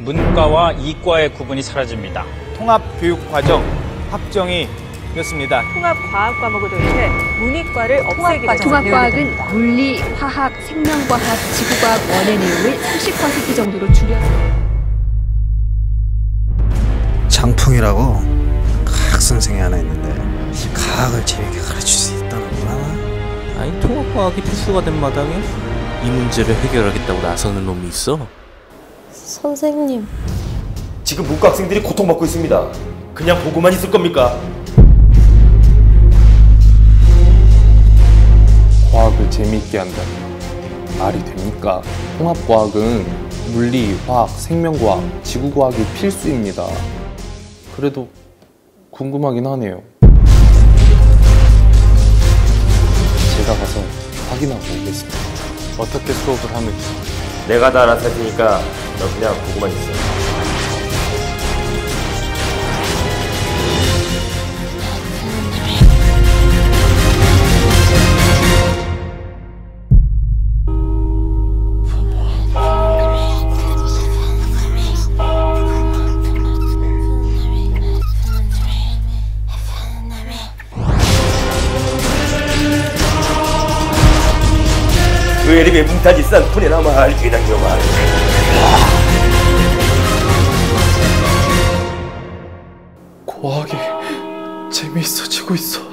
문과와 이과의 구분이 사라집니다. 통합교육과정 확정이 되었습니다. 통합 과학 과목을 도입해 문이과를 없애기로 통합과정. 통합과학은 물리, 화학, 생명과학, 지구과학 원의 내용을 30% 정도로 줄여 장풍이라고 과학 선생이 하나 있는데 과학을 재밌게 가르칠 수 있다는구나. 아니 통합과학이 필수가 된 마당에 이 문제를 해결하겠다고 나서는 놈이 있어? 선생님, 지금 문과 학생들이 고통받고 있습니다. 그냥 보고만 있을 겁니까? 과학을 재미있게 한다. 말이 됩니까? 통합과학은 물리, 화학, 생명과학, 지구과학이 필수입니다. 그래도 궁금하긴 하네요. 제가 가서 확인하고 오겠습니다. 어떻게 수업을 하는지. 내가 다 알아서 할 테니까 너 그냥 보고만 있어. 그 애름의 뭉타지 싼 푸네나 말 귀당겨 말. 과학이 재미있어지고 있어.